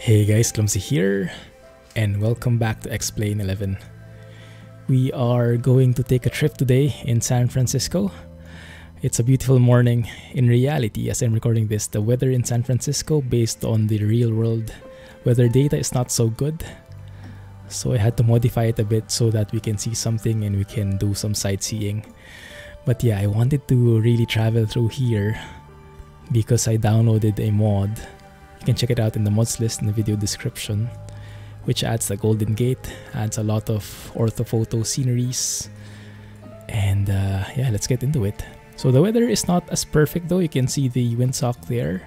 Hey guys, Clumsy here, and welcome back to X-Plane 11. We are going to take a trip today in San Francisco. It's a beautiful morning. In reality, as I'm recording this, the weather in San Francisco, based on the real world weather data, is not so good. So I had to modify it a bit so that we can see something and we can do some sightseeing. But yeah, I wanted to really travel through here because I downloaded a mod you can check it out in the mods list in the video description, which adds the Golden Gate, adds a lot of orthophoto sceneries, and uh, yeah, let's get into it. So the weather is not as perfect though, you can see the windsock there.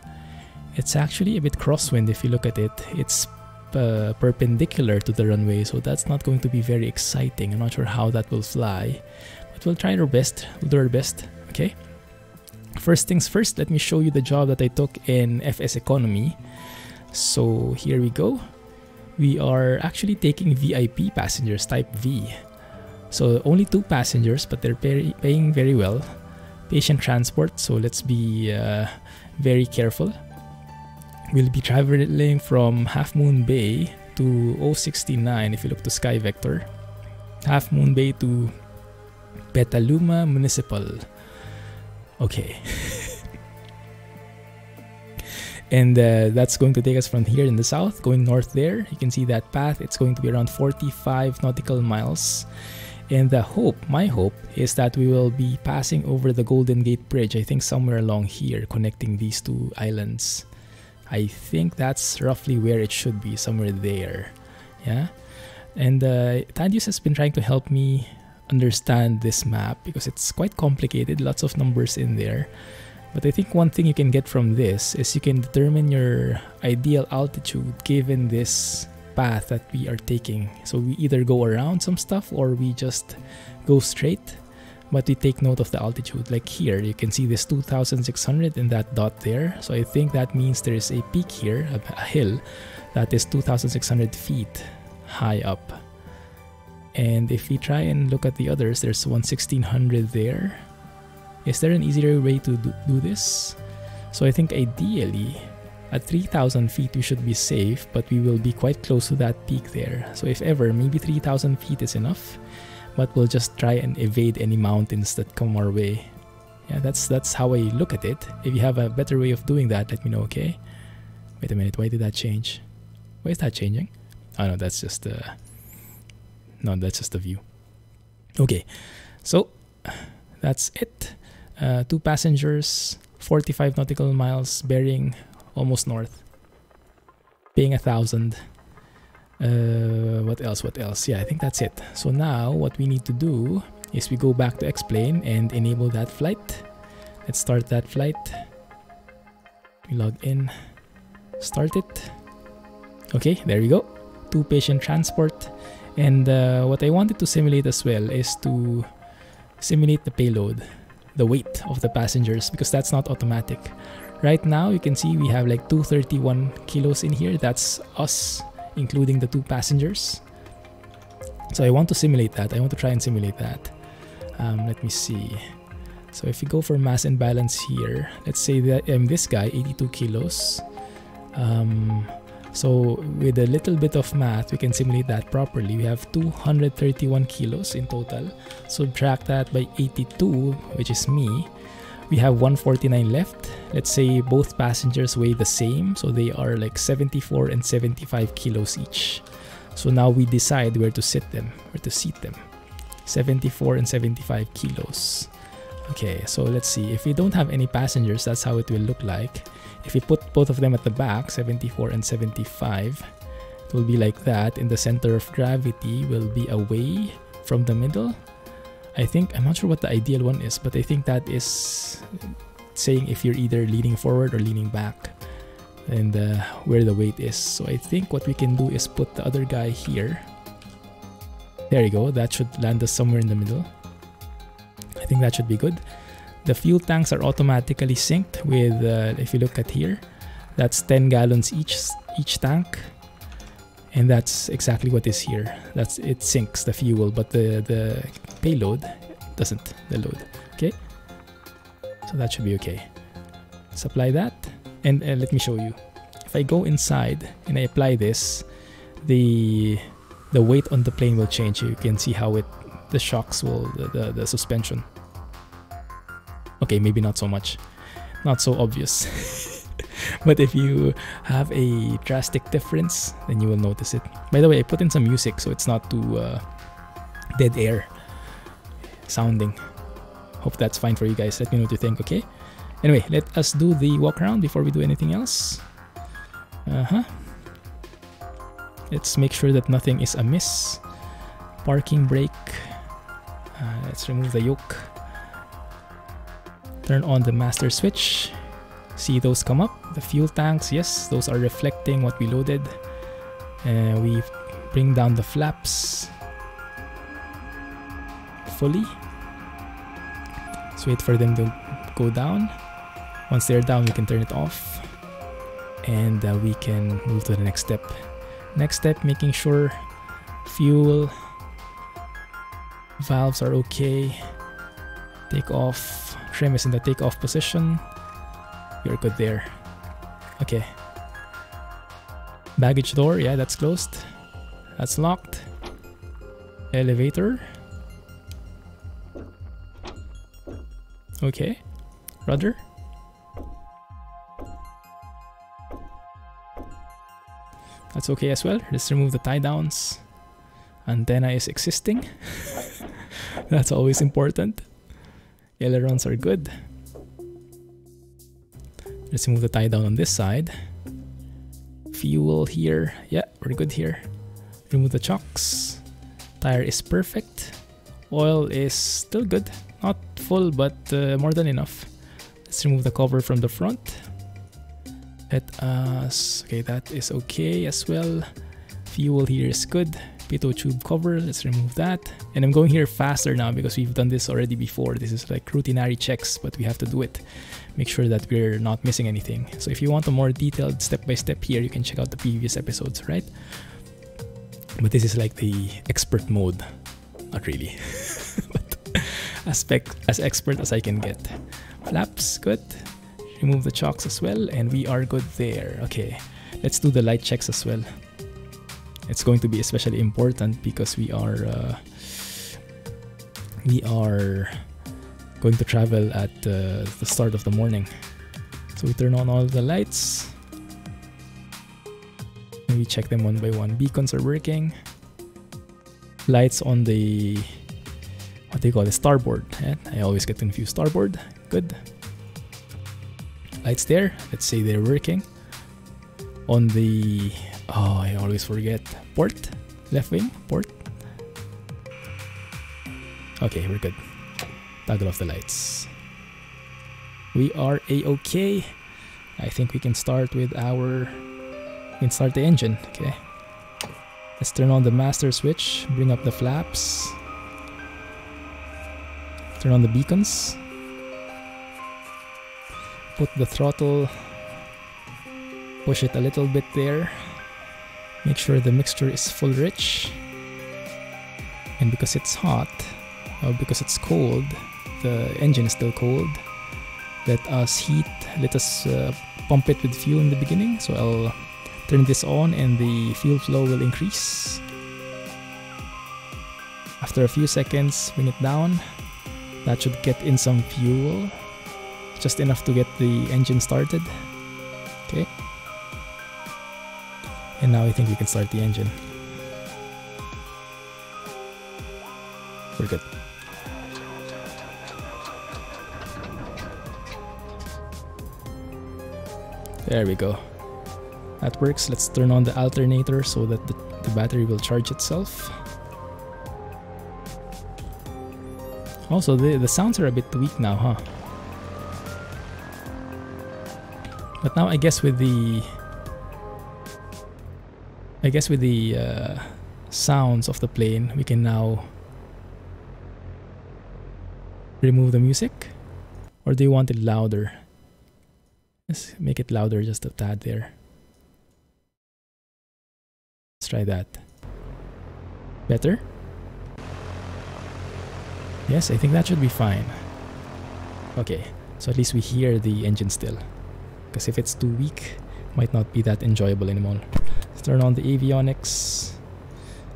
It's actually a bit crosswind if you look at it. It's uh, perpendicular to the runway, so that's not going to be very exciting. I'm not sure how that will fly, but we'll try our best. We'll do our best, okay? First things first, let me show you the job that I took in FSEconomy. So here we go. We are actually taking VIP passengers type V. So only two passengers, but they're pay paying very well. Patient transport, so let's be uh, very careful. We'll be traveling from Half Moon Bay to 069 if you look to SkyVector. Half Moon Bay to Petaluma Municipal. Okay. and uh, that's going to take us from here in the south, going north there. You can see that path. It's going to be around 45 nautical miles. And the hope, my hope, is that we will be passing over the Golden Gate Bridge, I think somewhere along here, connecting these two islands. I think that's roughly where it should be, somewhere there. Yeah. And uh, has been trying to help me understand this map because it's quite complicated, lots of numbers in there. But I think one thing you can get from this is you can determine your ideal altitude given this path that we are taking. So we either go around some stuff or we just go straight, but we take note of the altitude. Like here, you can see this 2600 in that dot there. So I think that means there is a peak here, a, hill, that is 2600 feet high up. And if we try and look at the others, there's one 1600 there. Is there an easier way to do this? So I think ideally, at 3000 feet we should be safe, but we will be quite close to that peak there. So if ever, maybe 3000 feet is enough, but we'll just try and evade any mountains that come our way. Yeah, that's that's how I look at it. If you have a better way of doing that, let me know, okay? Wait a minute, why did that change? Why is that changing? Oh no, that's just uh, no, that's just the view. Okay, so that's it. Uh, two passengers, 45 nautical miles, bearing almost north. Paying a thousand. Uh, what else? What else? Yeah, I think that's it. So now what we need to do is we go back to X-Plane and enable that flight. Let's start that flight. We log in. Start it. Okay, there we go. Two patient transport. And uh, what I wanted to simulate as well is to simulate the payload, the weight of the passengers, because that's not automatic. Right now, you can see we have like 231 kilos in here. That's us, including the two passengers. So I want to simulate that. I want to try and simulate that. Um, let me see. So if you go for mass and balance here, let's say that I'm um, this guy, 82 kilos. Um, so with a little bit of math, we can simulate that properly. We have 231 kilos in total. Subtract that by 82, which is me. We have 149 left. Let's say both passengers weigh the same. So they are like 74 and 75 kilos each. So now we decide where to sit them, where to seat them. 74 and 75 kilos. Okay, so let's see. If we don't have any passengers, that's how it will look like. If we put both of them at the back, 74 and 75, it will be like that. In the center of gravity will be away from the middle. I think, I'm not sure what the ideal one is, but I think that is saying if you're either leaning forward or leaning back and uh, where the weight is. So I think what we can do is put the other guy here. There you go, that should land us somewhere in the middle. I think that should be good. The fuel tanks are automatically synced with, uh, if you look at here, that's 10 gallons each each tank. And that's exactly what is here. That's It sinks the fuel, but the, the payload doesn't, the load. Okay? So that should be okay. Supply that. And uh, let me show you. if I go inside and I apply this, the the weight on the plane will change. You can see how it the shocks will the, the, the suspension. Okay, maybe not so much. Not so obvious. but if you have a drastic difference, then you will notice it. By the way, I put in some music so it's not too uh, dead air sounding. Hope that's fine for you guys. Let me know what you think, okay? Anyway, let us do the walk around before we do anything else. Uh-huh. Let's make sure that nothing is amiss. Parking brake. Uh, let's remove the yoke. Turn on the master switch. See those come up. The fuel tanks, yes, those are reflecting what we loaded. Uh, we bring down the flaps fully. Let's wait for them to go down. Once they're down, we can turn it off and uh, we can move to the next step. Next step, making sure fuel valves are okay. Take off, trim is in the take off position. You're good there. Okay. Baggage door, yeah, that's closed. That's locked. Elevator. Okay. Rudder. That's okay as well. Let's remove the tie downs. Antenna is existing. That's always important. Ailerons are good. Let's remove the tie down on this side. Fuel here. Yeah, we're good here. Remove the chocks. Tire is perfect. Oil is still good. Not full, but uh, more than enough. Let's remove the cover from the front. Let us, okay, that is okay as well. Fuel here is good. Pitot tube cover, let's remove that. And I'm going here faster now because we've done this already before. This is like routinary checks, but we have to do it. Make sure that we're not missing anything. So if you want a more detailed step-by-step -step here, you can check out the previous episodes, right? But this is like the expert mode. Not really. but as, as expert as I can get. Flaps, good remove the chocks as well and we are good there okay let's do the light checks as well it's going to be especially important because we are uh, we are going to travel at uh, the start of the morning. So we turn on all the lights. And we check them one by one. Beacons are working. Lights on the what do you call it? Starboard. Eh? i always get confused. Starboard? Good. Lights there. Let's say they're working. On the, oh, I always forget, port, left wing, port. Okay, we're good. Toggle off the lights. We are a-okay. I think we can start with our, we can start the engine, okay. Let's turn on the master switch, bring up the flaps. Turn on the beacons put the throttle push it a little bit there make sure the mixture is full rich. And because it's hot or because it's cold the engine is still cold let us heat. Let us uh, pump it with fuel in the beginning. So I'll turn this on and the fuel flow will increase. After a few seconds bring it down. That should get in some fuel. Just enough to get the engine started. And now I think we can start the engine. We're good. There we go. That works. Let's turn on the alternator so that the, the battery will charge itself. Also, the, the sounds are a bit weak now, huh? But now I guess with the I guess with the uh, sounds of the plane we can now remove the music or do you want it louder? Let's make it louder just a tad there. Let's try that. Better? Yes, I think that should be fine. Okay, so at least we hear the engine still because if it's too weak might not be that enjoyable anymore. Turn on the avionics.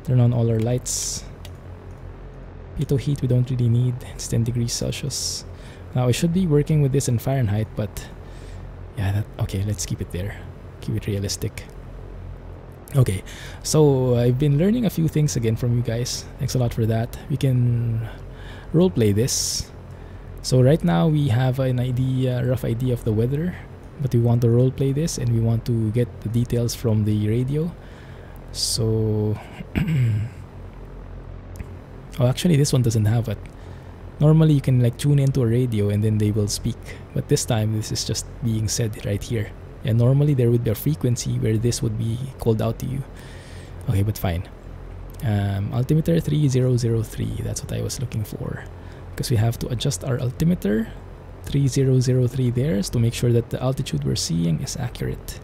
Turn on all our lights. Pitot heat we don't really need. It's 10 degrees Celsius. Now I should be working with this in Fahrenheit, but yeah, that, okay, let's keep it there. Keep it realistic. Okay, so I've been learning a few things again from you guys. Thanks a lot for that. We can roleplay this. So right now we have an idea, rough idea of the weather, but we want to roleplay this and we want to get the details from the radio. So, oh, actually this one doesn't have it. Normally you can like tune into a radio and then they will speak, but this time this is just being said right here. Yeah, normally there would be a frequency where this would be called out to you. Okay, but fine. Um, altimeter 3003, that's what I was looking for. Because we have to adjust our altimeter 3003 there to make sure that the altitude we're seeing is accurate.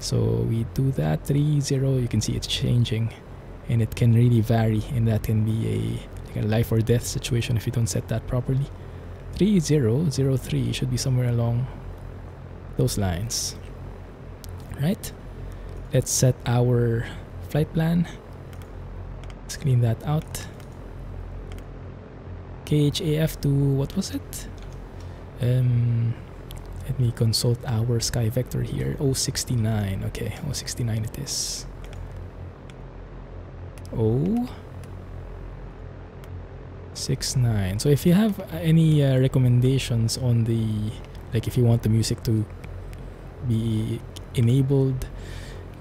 So we do that 30, you can see it's changing and it can really vary and that can be a, like a life or death situation if you don't set that properly. 3003 should be somewhere along those lines. Right? Let's set our flight plan. Let's clean that out. KHAF to what was it um let me consult our sky vector here. 069 okay 069 it is. Oh six nine so if you have any uh, recommendations on the like if you want the music to be enabled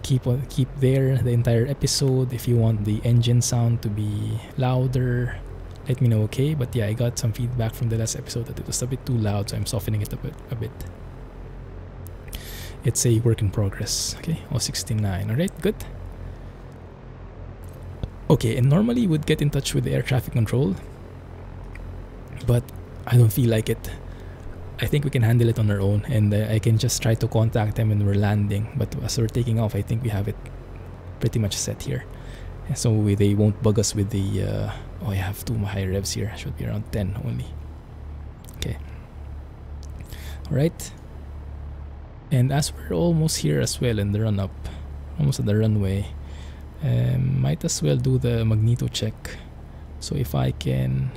keep on keep there the entire episode if you want the engine sound to be louder let me know okay but yeah i got some feedback from the last episode that it was a bit too loud so i'm softening it a bit a bit it's a work in progress okay oh 69 all right good okay and normally would get in touch with the air traffic control but i don't feel like it I think we can handle it on our own, and uh, I can just try to contact them when we're landing. But as we're taking off, I think we have it pretty much set here. So we, they won't bug us with the. Uh, oh, I have too high revs here. Should be around 10 only. Okay. All right. And as we're almost here as well in the run up, almost at the runway, um, might as well do the magneto check. So if I can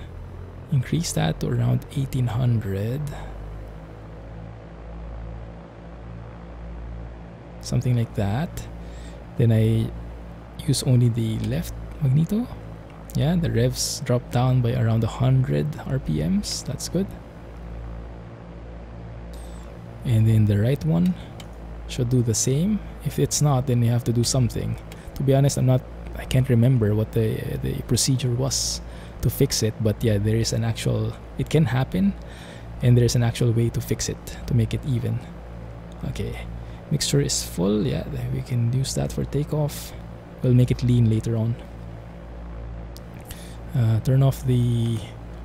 increase that to around 1800 something like that then I use only the left magneto. Yeah the revs drop down by around 100 rpms that's good. And then the right one should do the same. If it's not then you have to do something. To be honest I'm not I can't remember what the the procedure was to fix it but yeah there is an actual it can happen and there's an actual way to fix it to make it even. Okay mixture is full. Yeah we can use that for takeoff we'll make it lean later on. Uh, turn off the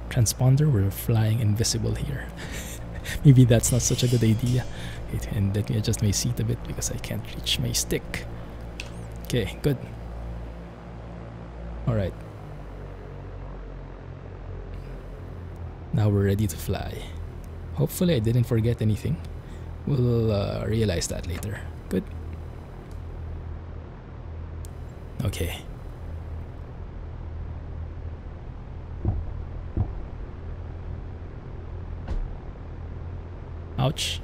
transponder. We're flying invisible here. Maybe that's not such a good idea. Wait, and let me adjust my seat a bit because I can't reach my stick. Okay good. All right. Now we're ready to fly. Hopefully I didn't forget anything. We'll uh, realize that later. Good. Okay. Ouch.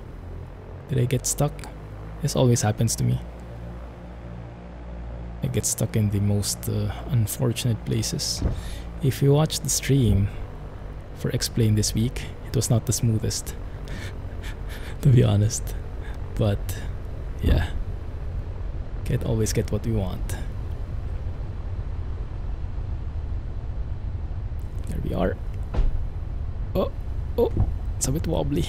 Did I get stuck? This always happens to me. I get stuck in the most uh, unfortunate places. If you watch the stream for X-Plane this week, it was not the smoothest to be honest. But yeah, can't always get what we want. There we are. Oh, oh, it's a bit wobbly.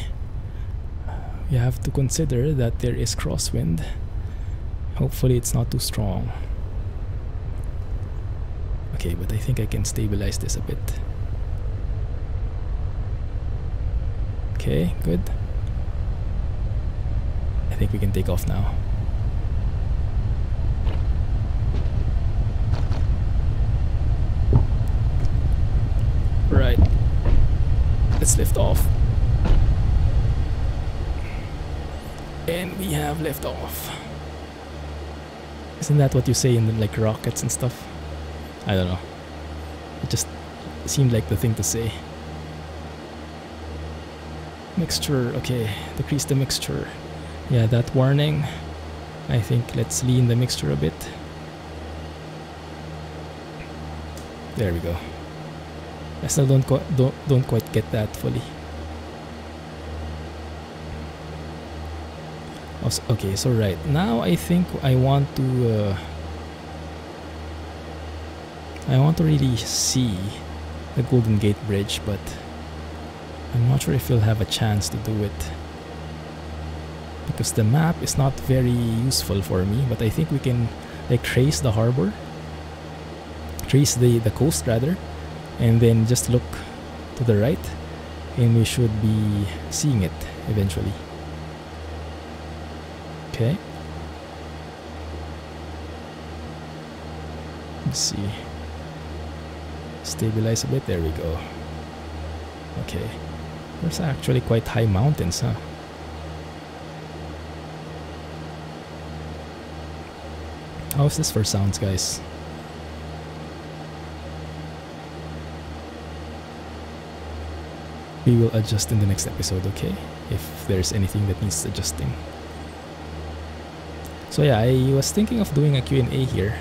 We have to consider that there is crosswind. Hopefully it's not too strong. Okay, but I think I can stabilize this a bit. Okay, good I think we can take off now. Right. Let's lift off. And we have left off. Isn't that what you say in like rockets and stuff? I don't know. It just seemed like the thing to say. Mixture, okay, decrease the mixture. Yeah, that warning. I think let's lean the mixture a bit. There we go. I still don't don't don't quite get that fully. Okay, so right now I think I want to uh, I want to really see the Golden Gate Bridge, but I'm not sure if we'll have a chance to do it because the map is not very useful for me. But I think we can like trace the harbor, trace the the coast rather, and then just look to the right, and we should be seeing it eventually. Okay. Let's see. Stabilize a bit. There we go. Okay. There's actually quite high mountains, huh? How's this for sounds, guys? We will adjust in the next episode, okay? If there's anything that needs adjusting. So yeah, I was thinking of doing a Q&A here.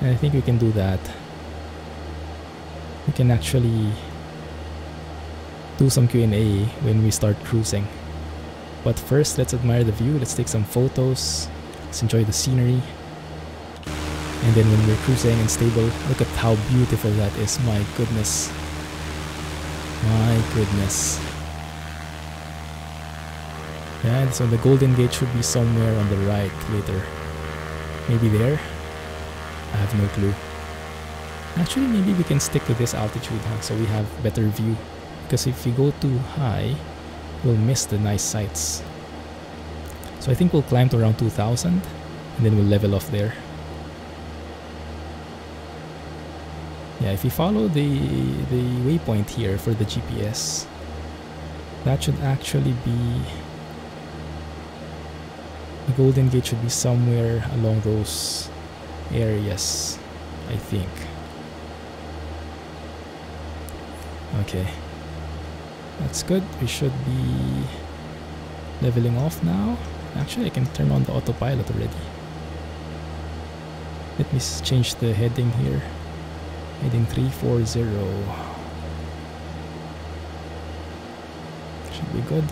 And I think we can do that. We can actually do some Q&A when we start cruising. But first, let's admire the view. Let's take some photos. Let's enjoy the scenery. And then when we're cruising and stable, look at how beautiful that is. My goodness. My goodness. So the Golden Gate should be somewhere on the right later. Maybe there? I have no clue. Actually, maybe we can stick to this altitude huh, so we have better view. Because if we go too high, we'll miss the nice sights. So I think we'll climb to around 2000 and then we'll level off there. Yeah, if you follow the, the waypoint here for the GPS, that should actually be Golden Gate should be somewhere along those areas, I think. Okay. That's good. We should be leveling off now. Actually, I can turn on the autopilot already. Let me change the heading here. Heading 340. Should be good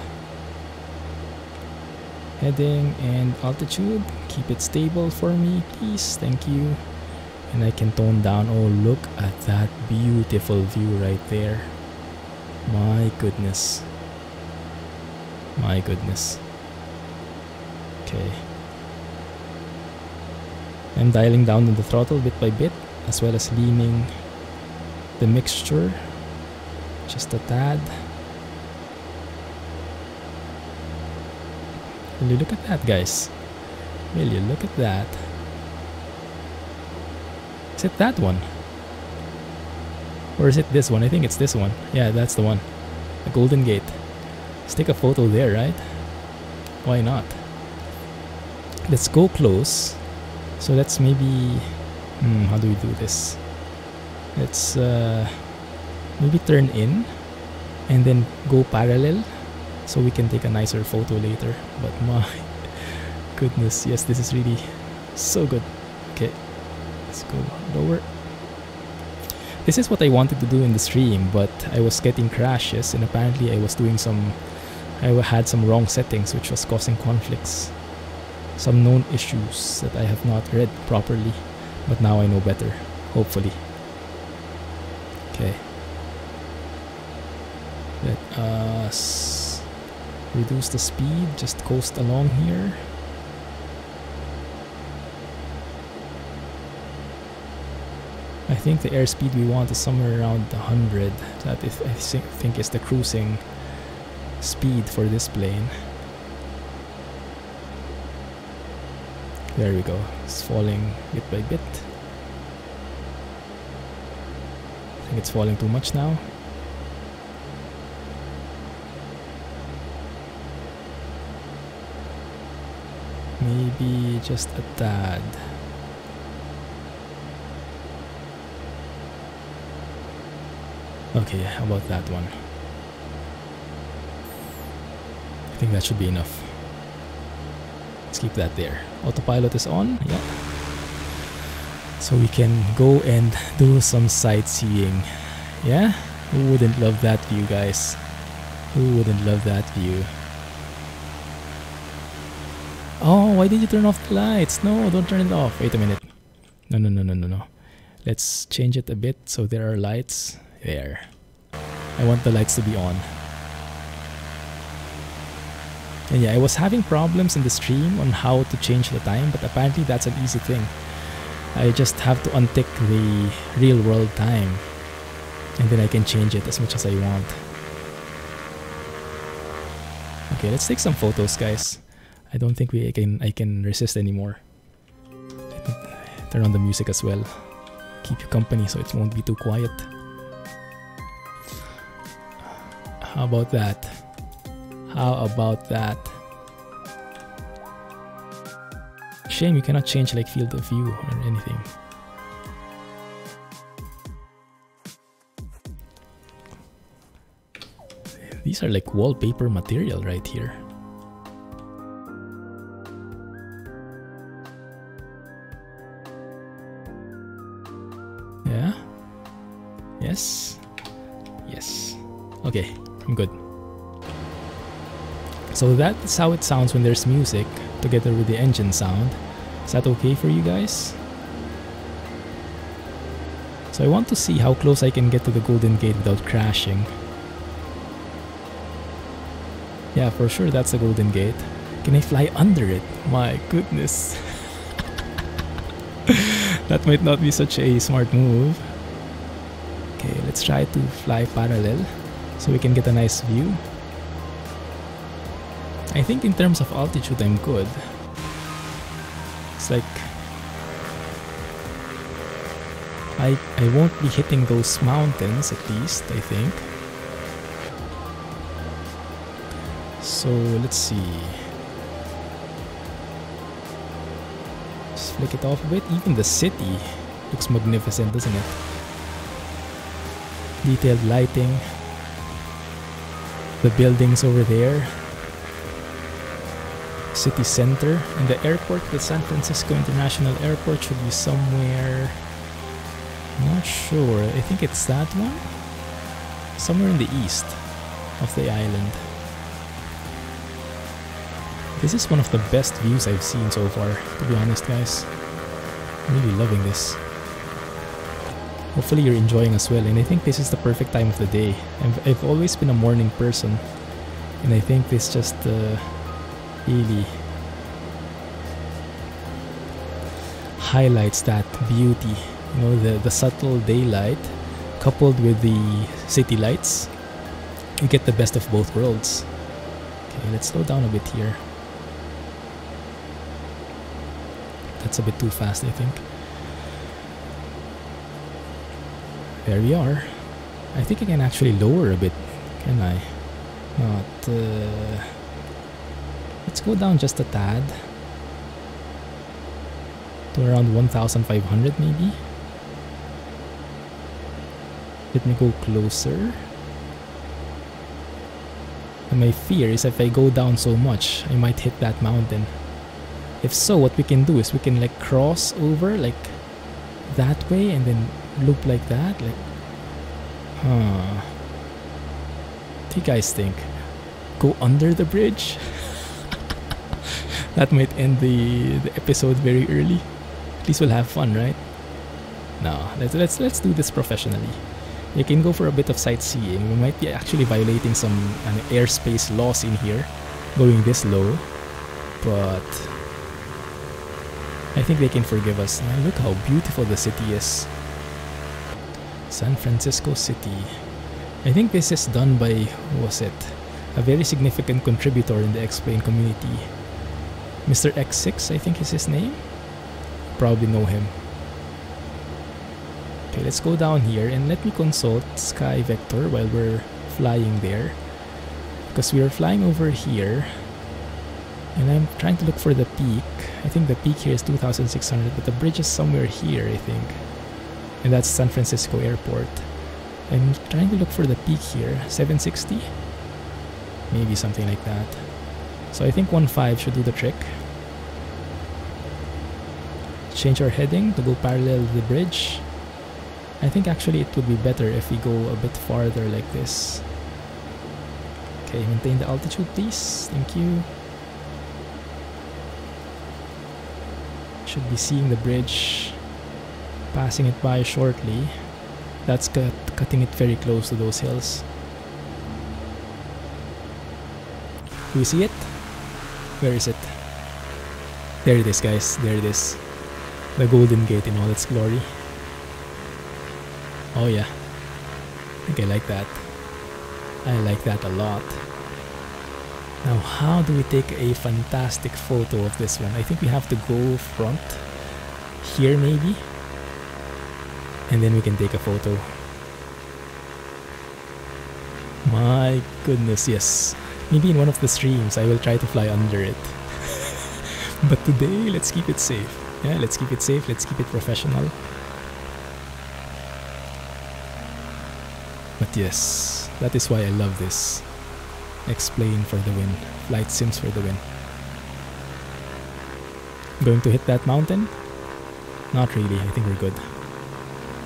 heading and altitude. Keep it stable for me please. Thank you. And I can tone down. Oh look at that beautiful view right there. My goodness. My goodness. Okay. I'm dialing down the throttle bit by bit as well as leaning the mixture just a tad Look at that guys. Really look at that. Is it that one? Or is it this one? I think it's this one. Yeah, that's the one. The Golden Gate. Let's take a photo there, right? Why not? Let's go close. So let's maybe... Hmm, how do we do this? Let's uh, maybe turn in and then go parallel so we can take a nicer photo later but my goodness yes this is really so good. Okay let's go lower. This is what I wanted to do in the stream but I was getting crashes and apparently I was doing some I had some wrong settings which was causing conflicts. Some known issues that I have not read properly but now I know better hopefully. Okay. Let us reduce the speed, just coast along here. I think the airspeed we want is somewhere around 100. That is, I think is the cruising speed for this plane. There we go. It's falling bit by bit. I think it's falling too much now. Maybe just a tad. Okay, how about that one? I think that should be enough. Let's keep that there. Autopilot is on. Yeah. So we can go and do some sightseeing. Yeah? Who wouldn't love that view, guys? Who wouldn't love that view? Oh, why did you turn off the lights? No, don't turn it off. Wait a minute. No, no, no, no, no, no. Let's change it a bit so there are lights. There. I want the lights to be on. And yeah, I was having problems in the stream on how to change the time, but apparently that's an easy thing. I just have to untick the real world time and then I can change it as much as I want. Okay, let's take some photos guys. I don't think we I can I can resist anymore. Turn on the music as well. Keep you company so it won't be too quiet. How about that? How about that? Shame you cannot change like field of view or anything. These are like wallpaper material right here. Yes? Yes. Okay, I'm good. So that's how it sounds when there's music together with the engine sound. Is that okay for you guys? So I want to see how close I can get to the Golden Gate without crashing. Yeah, for sure that's the Golden Gate. Can I fly under it? My goodness. that might not be such a smart move. Let's try to fly parallel so we can get a nice view. I think in terms of altitude I'm good. It's like I I won't be hitting those mountains at least, I think. So let's see. Just flick it off a bit. Even the city looks magnificent, doesn't it? Detailed lighting. The buildings over there. City center. And the airport the San Francisco International Airport should be somewhere. Not sure. I think it's that one? Somewhere in the east of the island. This is one of the best views I've seen so far to be honest guys. I'm really loving this hopefully you're enjoying as well and I think this is the perfect time of the day. I've, I've always been a morning person and I think this just uh, really highlights that beauty you know the, the subtle daylight coupled with the city lights. You get the best of both worlds. Okay let's slow down a bit here. That's a bit too fast I think there we are I think I can actually lower a bit can I not uh, Let's go down just a tad. To around 1,500 maybe. Let me go closer. And my fear is if I go down so much, I might hit that mountain. If so, what we can do is we can like cross over like that way and then loop like that. Like, huh. What do you guys think? Go under the bridge? that might end the, the episode very early. At least we'll have fun, right? No, let's let's let's do this professionally. You can go for a bit of sightseeing. We might be actually violating some an airspace laws in here, going this low, but I think they can forgive us. And look how beautiful the city is. San Francisco City. I think this is done by who was it? A very significant contributor in the X-Plane community. Mr. X6, I think is his name. Probably know him. Okay, let's go down here and let me consult SkyVector while we're flying there. Because we are flying over here. And I'm trying to look for the peak. I think the peak here is 2,600, but the bridge is somewhere here, I think. And that's San Francisco Airport. I'm trying to look for the peak here. 760? Maybe something like that. So I think 1.5 should do the trick. Change our heading to go parallel to the bridge. I think actually it would be better if we go a bit farther like this. Okay, maintain the altitude please. Thank you. Should be seeing the bridge passing it by shortly. That's cut, cutting it very close to those hills. Do you see it? Where is it? There it is guys, there it is. The Golden Gate in all its glory. Oh yeah. I think I like that. I like that a lot. Now how do we take a fantastic photo of this one? I think we have to go front here maybe and then we can take a photo. My goodness, yes. Maybe in one of the streams I will try to fly under it. but today, let's keep it safe. Yeah, let's keep it safe, let's keep it professional. But yes, that is why I love this. X-Plane for the win. Flight sims for the win. Going to hit that mountain? Not really, I think we're good.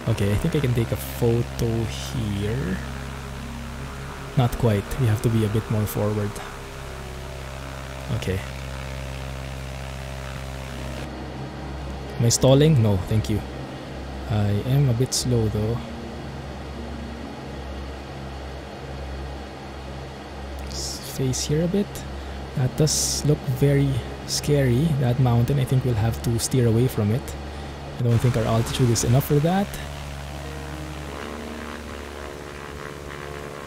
Okay, I think I can take a photo here. Not quite, we have to be a bit more forward. Okay. Am I stalling? No, thank you. I am a bit slow though. face here a bit. That does look very scary, that mountain. I think we'll have to steer away from it. I don't think our altitude is enough for that.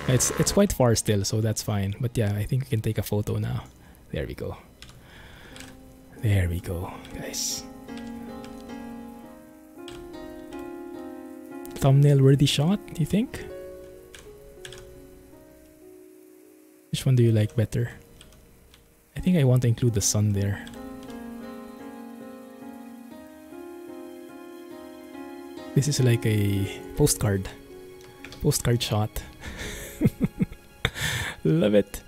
It's it's quite far still, so that's fine. But yeah, I think we can take a photo now. There we go. There we go, guys. Thumbnail worthy shot, do you think? Which one do you like better? I think I want to include the sun there. This is like a postcard. Postcard shot. Love it.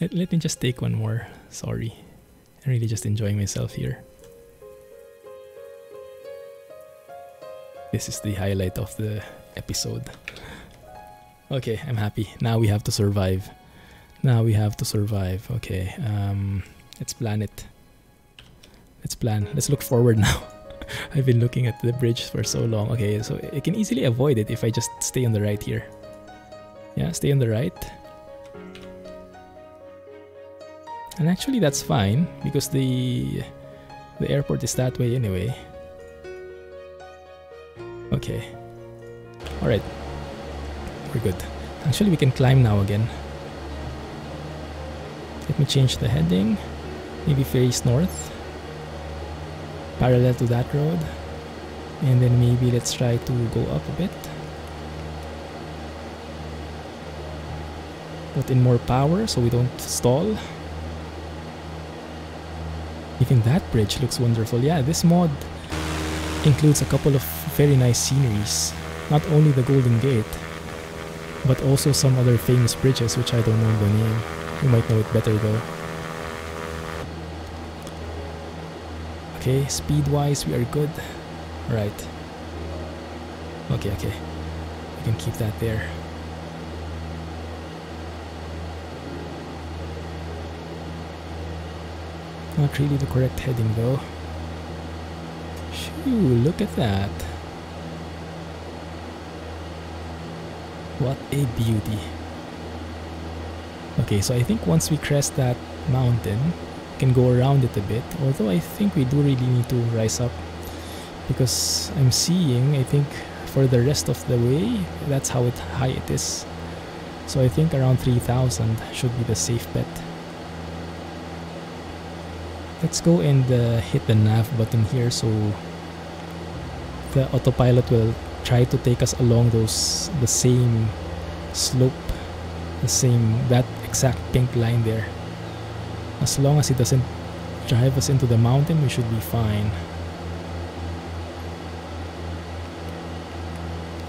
Let, let me just take one more. Sorry. I'm really just enjoying myself here. This is the highlight of the episode. Okay, I'm happy. Now we have to survive. Now we have to survive. Okay, um, let's plan it. Let's plan. Let's look forward now. I've been looking at the bridge for so long. Okay, so I can easily avoid it if I just stay on the right here. Yeah, stay on the right. And actually that's fine because the the airport is that way anyway. Okay. Alright. We're good. Actually we can climb now again. Let me change the heading. Maybe face north. Parallel to that road. And then maybe let's try to go up a bit. Put in more power so we don't stall. Even that bridge looks wonderful. Yeah, this mod includes a couple of very nice sceneries. Not only the Golden Gate, but also some other famous bridges which I don't know the name. You might know it better though. Okay, speed-wise we are good. Right. Okay, okay. We can keep that there. Not really the correct heading though. Shoo, look at that. What a beauty. Okay, so I think once we crest that mountain, we can go around it a bit. Although I think we do really need to rise up because I'm seeing, I think for the rest of the way, that's how it high it is. So I think around 3000 should be the safe bet. Let's go and uh, hit the nav button here so the autopilot will try to take us along those the same slope the same that exact pink line there as long as it doesn't drive us into the mountain we should be fine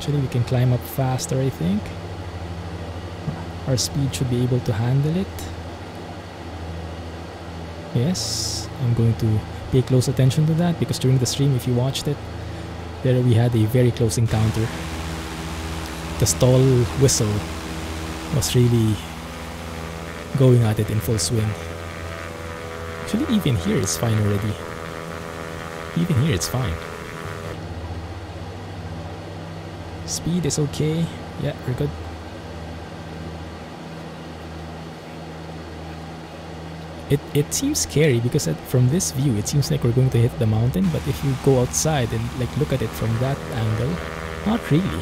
Actually, we can climb up faster, I think. Our speed should be able to handle it. Yes, I'm going to pay close attention to that because during the stream, if you watched it, there we had a very close encounter. The stall whistle was really going at it in full swing. Actually, even here it's fine already. Even here it's fine. Speed is okay. Yeah, we're good. It, it seems scary because at, from this view it seems like we're going to hit the mountain but if you go outside and like look at it from that angle not really.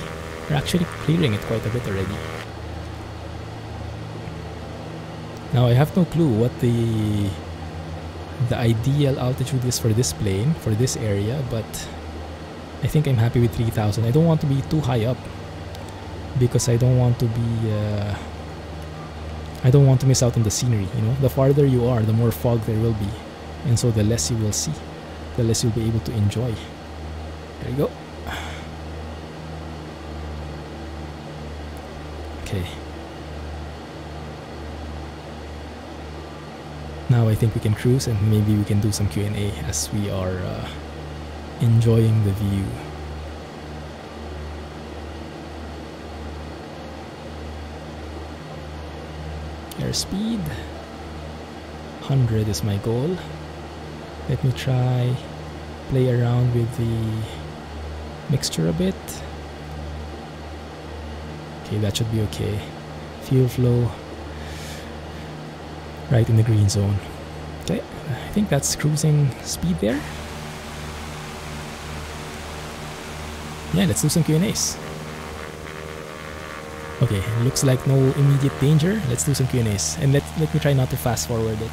We're actually clearing it quite a bit already. Now I have no clue what the the ideal altitude is for this plane for this area but I think I'm happy with 3000 I don't want to be too high up because I don't want to be uh, I don't want to miss out on the scenery, you know. The farther you are, the more fog there will be. And so the less you will see, the less you'll be able to enjoy. There you go. Okay. Now I think we can cruise and maybe we can do some Q&A as we are uh, enjoying the view. Airspeed 100 is my goal. Let me try play around with the mixture a bit. Okay that should be okay. Fuel flow right in the green zone. Okay I think that's cruising speed there. Yeah let's do some Q&As Okay, looks like no immediate danger. Let's do some Q&As. And let, let me try not to fast forward it.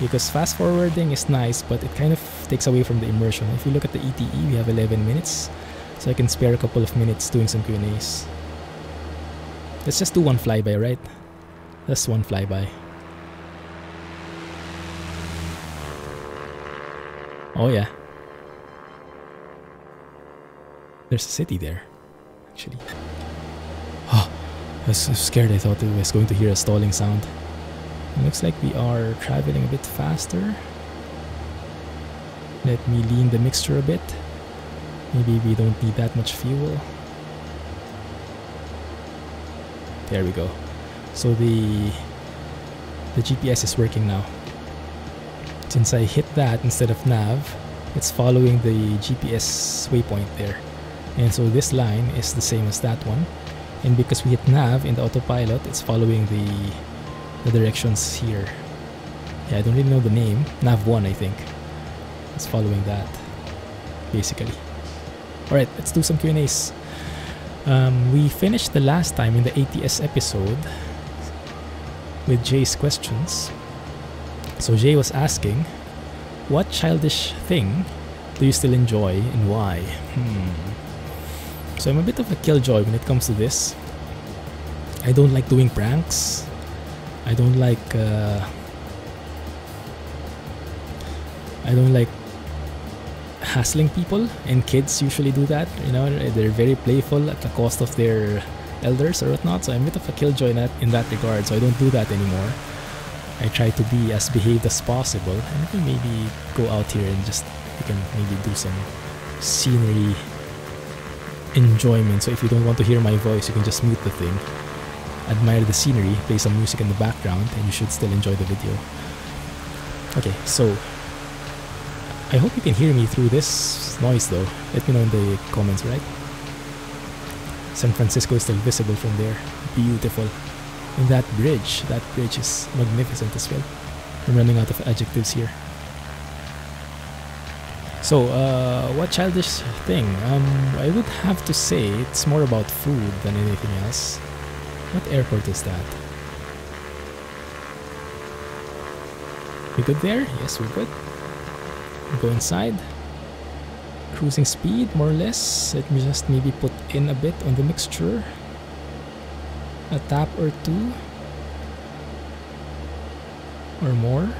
Because fast forwarding is nice, but it kind of takes away from the immersion. If you look at the ETE, we have 11 minutes. So I can spare a couple of minutes doing some Q&As. Let's just do one flyby, right? Just one flyby. Oh yeah. There's a city there, actually. I was scared I thought I was going to hear a stalling sound. It looks like we are traveling a bit faster. Let me lean the mixture a bit. Maybe we don't need that much fuel. There we go. So the the GPS is working now. Since I hit that instead of nav, it's following the GPS waypoint there. And so this line is the same as that one and because we hit nav in the autopilot it's following the the directions here. Yeah I don't really know the name. Nav1 I think. It's following that basically. Alright let's do some Q&As. Um, we finished the last time in the ATS episode with Jay's questions. So Jay was asking what childish thing do you still enjoy and why? Hmm so I'm a bit of a killjoy when it comes to this. I don't like doing pranks. I don't like uh, I don't like hassling people and kids usually do that you know they're very playful at the cost of their elders or whatnot so I'm a bit of a killjoy in that, in that regard so I don't do that anymore I try to be as behaved as possible and maybe go out here and just we can maybe do some scenery enjoyment. So if you don't want to hear my voice, you can just mute the thing. Admire the scenery, play some music in the background, and you should still enjoy the video. Okay, so I hope you can hear me through this noise though. Let me know in the comments, right? San Francisco is still visible from there. Beautiful. And that bridge, that bridge is magnificent as well. I'm running out of adjectives here. So, uh, what childish thing? Um, I would have to say it's more about food than anything else. What airport is that? We good there? Yes, we're good. Go inside. Cruising speed, more or less. Let me just maybe put in a bit on the mixture. A tap or two. Or more.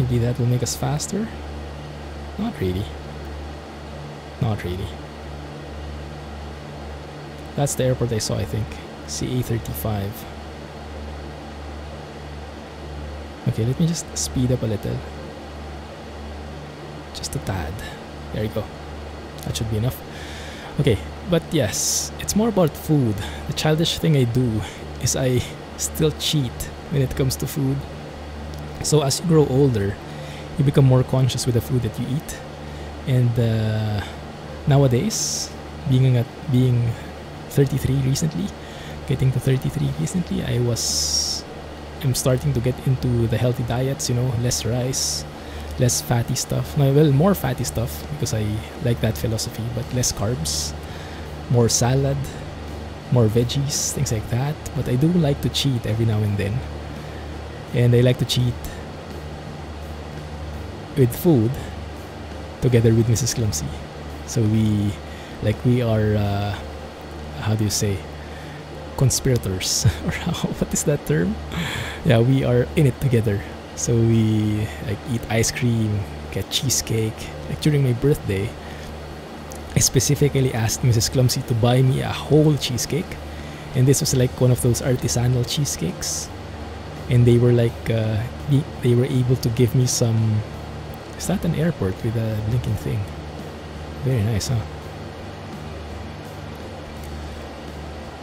Maybe that will make us faster? Not really. not really. That's the airport I saw, I think. CA35. Okay, let me just speed up a little. Just a tad. There you go. That should be enough. Okay, but yes, it's more about food. The childish thing I do is I still cheat when it comes to food. So as you grow older, you become more conscious with the food that you eat. And uh, nowadays, being at being 33 recently, getting to 33 recently, I was I'm starting to get into the healthy diets, you know, less rice, less fatty stuff. Well, more fatty stuff because I like that philosophy, but less carbs, more salad, more veggies, things like that. But I do like to cheat every now and then. And I like to cheat with food together with Mrs. Clumsy. So we, like, we are, uh, how do you say, conspirators, or what is that term? Yeah, we are in it together. So we like eat ice cream, get cheesecake. Like during my birthday, I specifically asked Mrs. Clumsy to buy me a whole cheesecake, and this was like one of those artisanal cheesecakes. And they were like, uh, they were able to give me some is that an airport with a blinking thing? Very nice, huh?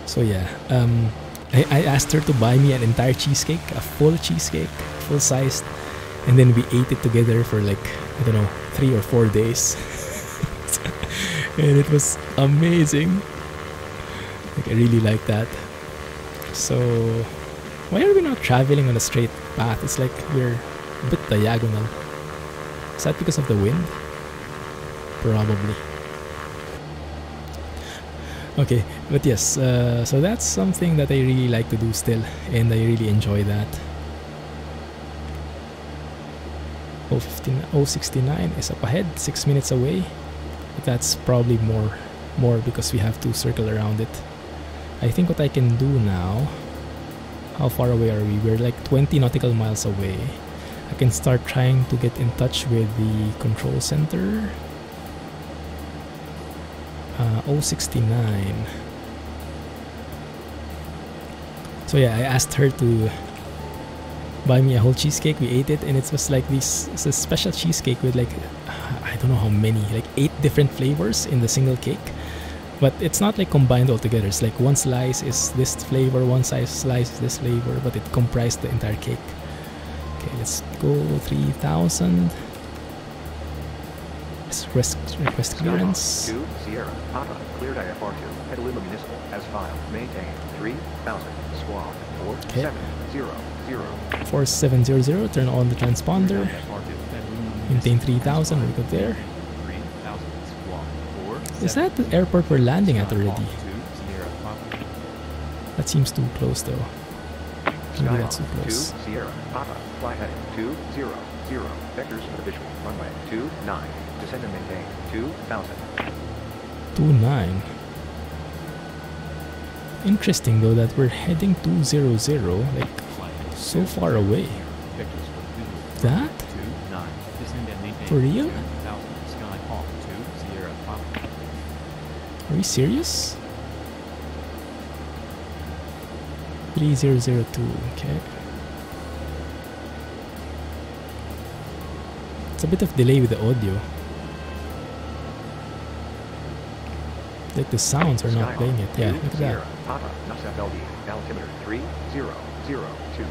So yeah, um, I, I asked her to buy me an entire cheesecake, a full cheesecake, full sized, and then we ate it together for like I don't know three or four days, and it was amazing. Like I really like that. So why are we not traveling on a straight path? It's like we're a bit diagonal. Is that because of the wind? Probably. Okay, but yes, uh, so that's something that I really like to do still, and I really enjoy that. 059, 069 is up ahead, 6 minutes away. But that's probably more, more because we have to circle around it. I think what I can do now, how far away are we? We're like 20 nautical miles away. I can start trying to get in touch with the control center. Uh, 069. So yeah, I asked her to buy me a whole cheesecake. We ate it, and it was like this it's a special cheesecake with like I don't know how many, like eight different flavors in the single cake. But it's not like combined all together. It's like one slice is this flavor, one size slice is this flavor, but it comprised the entire cake. Okay, let's go 3000. Request, request clearance. 2 Sierra Papa cleared IFR2 Petaluma Municipal as filed. Maintain 3000 Squawk 4700. 4700, turn on the transponder. Maintain 3000, we're good there. Is that the airport we're landing at already? That seems too close though. Maybe that's too close. 2 Sierra Papa fly heading 200 vectors for visual runway 29 descend and maintain 2000 29. Interesting though that we're heading 200, like so far away. That? For real? Are you serious? 3002, okay. It's a bit of delay with the audio. Like the sounds are not playing it. Yeah, 2 look at that. Papa NASA LD altimeter 3002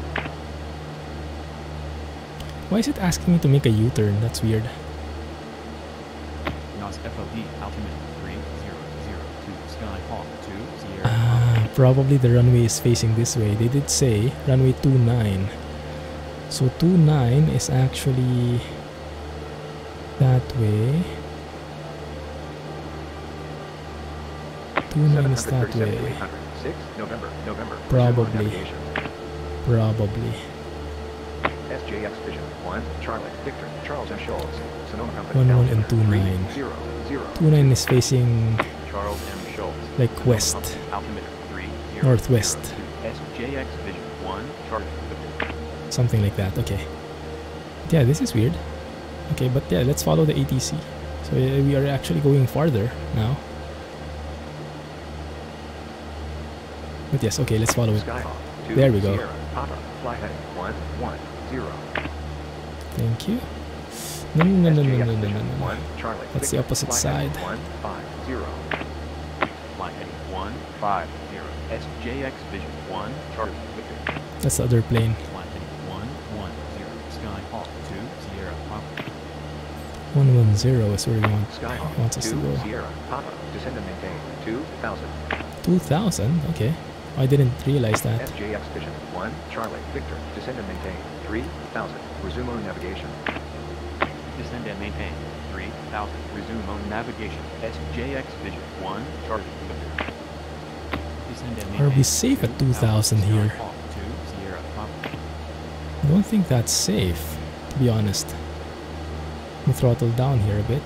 Why is it asking me to make a U-turn? That's weird. NOS FOD altimeter 3002 Skyhawk 2 Sierra Ah, probably the runway is facing this way. They did say runway 29. So 29 is actually that way. 29 is that way. November November Probably. Probably. SJX Vision 1 Charlie Victor Charles M. Schulz Sonoma Company One, one, and altimeter two, nine. 300 29 is facing Charles M. Like west. Company, altimeter 3002 Northwest. SJX Vision 1 Charlie Victor Something like that. Okay. Yeah, this is weird. Okay, but yeah, let's follow the ATC. So uh, we are actually going farther now. But yes, okay, let's follow it. There we go. Thank you. No, no, no, no, no, no, no, no. That's the opposite fly heading. One, five, zero. Flight heading 1, 5, 0. SJX Vision 1, Charlie Victor. That's the other plane. Flight heading 1, 1, 0. Skyhawk 2, Sierra Papa. 110 is where we want. Skyhawk, wants us to two, go. Sierra, Papa, descend and maintain, two thousand. 2000? Okay. I didn't realize that. SJX Vision, one, Charlie, Victor, descend and maintain, three thousand. Resume navigation. Descend and maintain 3000. Resume on navigation. SJX Vision 1, Charlie Victor. Descend and Are we safe at 2000 here? Skyhawk 2, Sierra Papa. I don't think that's safe, to be honest. Me throttle down here a bit.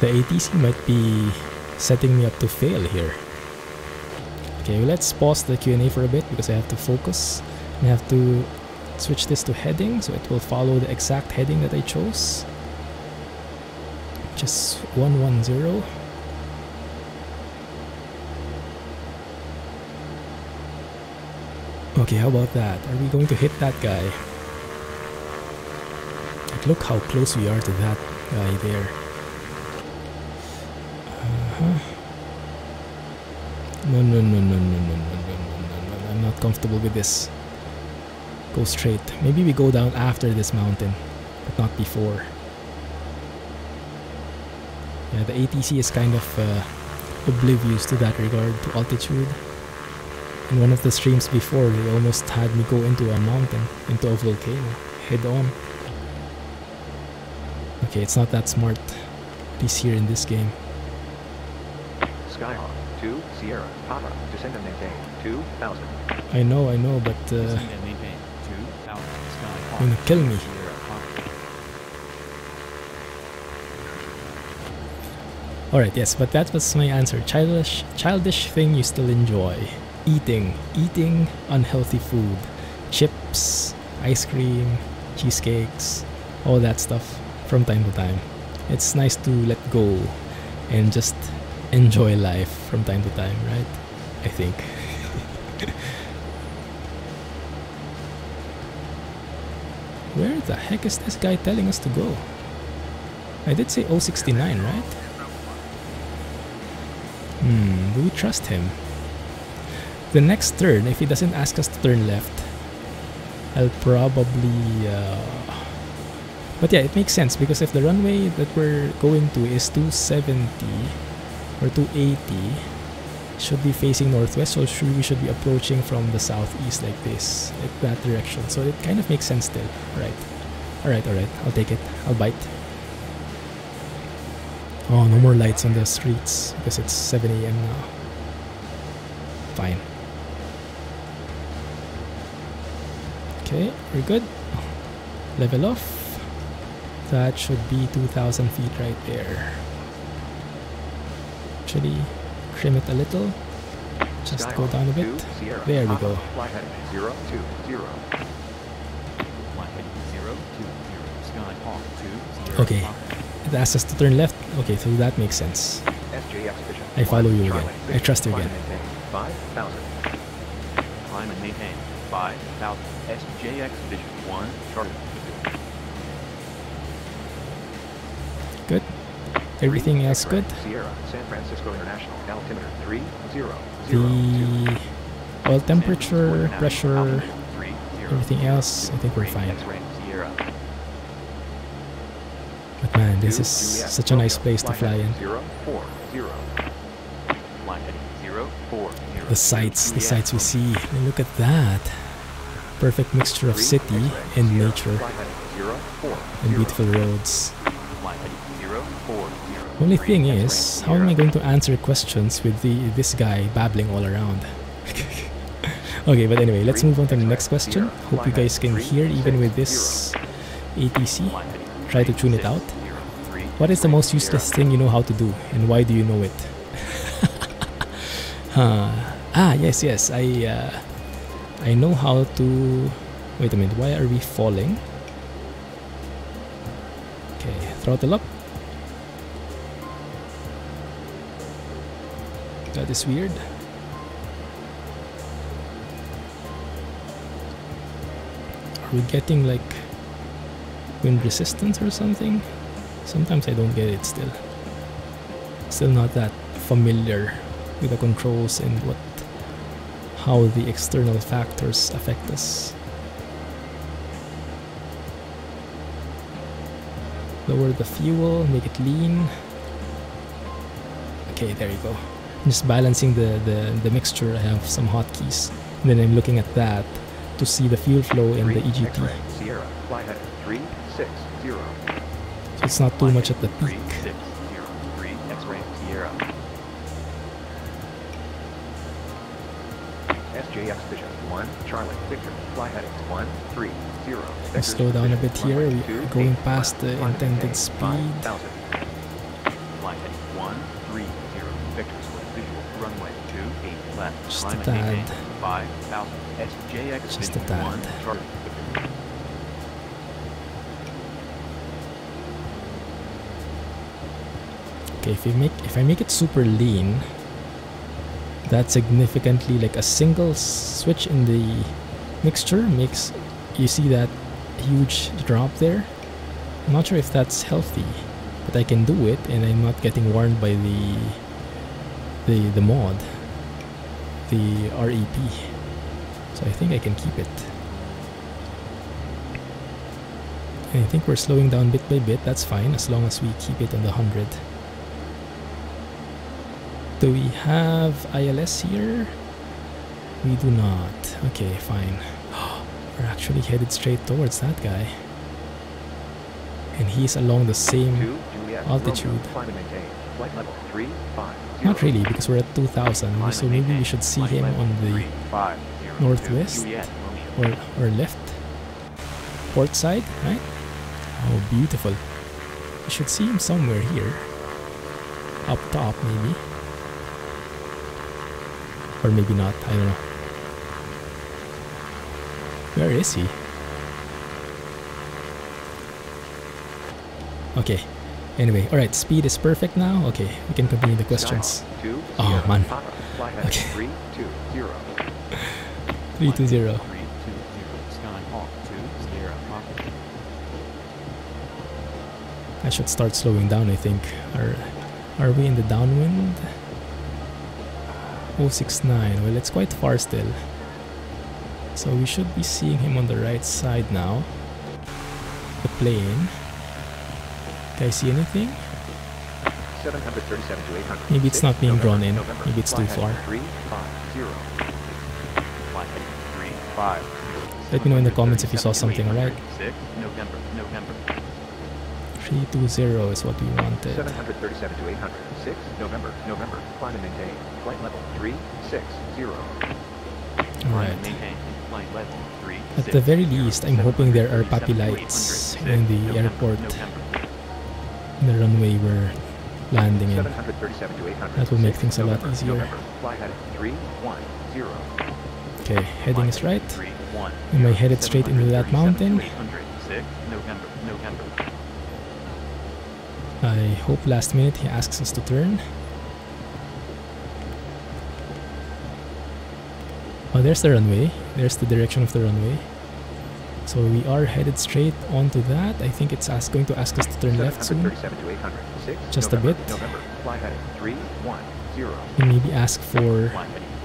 The ATC might be setting me up to fail here. Okay, let's pause the Q&A for a bit because I have to focus. I have to switch this to heading so it will follow the exact heading that I chose. Just 110. Okay, how about that? Are we going to hit that guy? Like, look how close we are to that guy there. Uh-huh. No, no, no, no, no, no, no, no, no, no, no. I'm not comfortable with this. Go straight. Maybe we go down after this mountain, but not before. Yeah, the ATC is kind of uh, oblivious to that regard to altitude. In one of the streams before, they almost had me go into a mountain, into a volcano, head on. Okay, it's not that smart, at least here in this game. Skyhawk, two, Sierra, Papa, descend and maintain, two thousand. I know, I know, but uh, Gonna kill me. Alright, yes, but that was my answer. Childish childish thing you still enjoy. Eating. Eating unhealthy food. Chips, ice cream, cheesecakes, all that stuff from time to time. It's nice to let go and just enjoy life from time to time, right? I think. Where the heck is this guy telling us to go? I did say 069, right? Hmm, do we trust him? The next turn, if he doesn't ask us to turn left, I'll probably. Uh... But yeah, it makes sense because if the runway that we're going to is 270 or 280, should be facing northwest, so we should be approaching from the southeast like this, that direction. So it kind of makes sense still. Right. Alright, alright, I'll take it. I'll bite. Oh, no more lights on the streets because it's 7 a.m. now. Fine. Okay, we're good. Level off. That should be 2,000 feet right there. Actually, trim it a little. Just go down a bit. There we go. Okay. It asks us to turn left. Okay, so that makes sense. I follow you again. I trust you again. Five thousand. Climb and maintain 5000. SJX Vision 1, Charlie Good. Everything else good. Sierra, San Francisco International, altimeter three zero zero. The oil temperature, pressure, everything else, I think we're fine. X-ray Sierra. But man, this is such a nice place to fly in. Zero four zero. Flight 0, 4, The sights, the sights we see. Mean, look at that. Perfect mixture of city and nature and beautiful roads. Flight heading 0, 4, 0. Only thing is, how am I going to answer questions with the this guy babbling all around? okay, but anyway, let's move on to the next question. Hope you guys can hear even with this ATC. Try to tune it out. What is the most useless thing you know how to do, and why do you know it? Huh. Ah, yes, yes. I uh, I know how to. Wait a minute. Why are we falling? Okay, throttle up. That is weird. Are we getting like wind resistance or something? Sometimes I don't get it still. Still not that familiar with the controls and what how the external factors affect us. Lower the fuel, make it lean. Okay, there you go. I'm just balancing the, the, the mixture. I have some hotkeys. And then I'm looking at that to see the fuel flow in the EGT. Sierra, fly 360. It's not too much at the peak. six, zero, three, X-ray, SJX Vision 1, Charlie, Victor, fly heading 130. Let's slow down a bit here. We are going past the intended speed. 5000. Heading one, three, zero, Victor Square visual, runway two, eight, left, Just a tad. maintain, five thousand, SJX Just a tad. one, Charlie, Victor. Okay, if you make if I make it super lean, that significantly like a single switch in the mixture makes you see that huge drop there. I'm not sure if that's healthy, but I can do it and I'm not getting warned by the the the mod, the REP. So I think I can keep it. And I think we're slowing down bit by bit. That's fine as long as we keep it on the 100. Do we have ILS here? We do not. Okay, fine. We're actually headed straight towards that guy. And he's along the same... 2, altitude. Romeo, climb and maintain. Flight level 350. Not really, because we're at 2000. So maybe we should see him on the three, five, zero, two, northwest or, or left. Port side, right? Oh, beautiful. We should see him somewhere here. Up top, maybe. Or maybe not, I don't know. Where is he? Okay. Anyway, alright, speed is perfect now. Okay, we can continue the questions. Oh, Skyhawk 2, Oh, man. Papa, fly heading Okay. 320. 320. Three, two, zero, Skyhawk, two, Sierra, I should start slowing down, I think. Are, are we in the downwind? 069. Well, it's quite far still. So we should be seeing him on the right side now. The plane. Can I see anything? 737 to 800. Maybe it's not being drawn in. Maybe it's too far. 350. Flight heading three, five, zero, Let me know in the comments if you saw something, alright? 800, Six, November, November. 320 is what we wanted. 737 to 800. 6, November, November. Climb and maintain. Flight level 360. Climb Alright. flight level three, At the very least, I'm hoping there are 737 PAPI lights in the airport. November. The runway we're landing in. 737 to 800. That will make things a lot easier. November. Fly heading 310. Okay, heading is right. Am I headed straight into that 737 mountain? to 800, six, November, November. I hope last minute he asks us to turn. Oh, there's the runway. There's the direction of the runway. So we are headed straight onto that. I think it's ask, going to ask us to turn left soon. to 800. 6, Just a bit. November. Fly heading 310. And maybe ask for...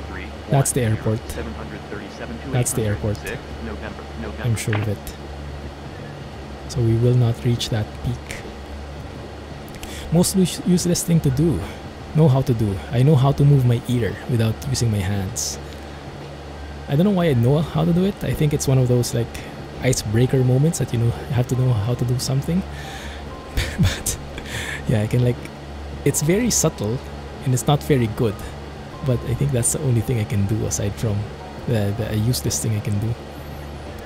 Three, That's the airport. That's the airport. November, November. I'm sure of it. So we will not reach that peak. Most useless thing to do. Know how to do. I know how to move my ear without using my hands. I don't know why I know how to do it. I think it's one of those like icebreaker moments that you know you have to know how to do something. but yeah, I can like it's very subtle and it's not very good. But I think that's the only thing I can do aside from the, the useless thing I can do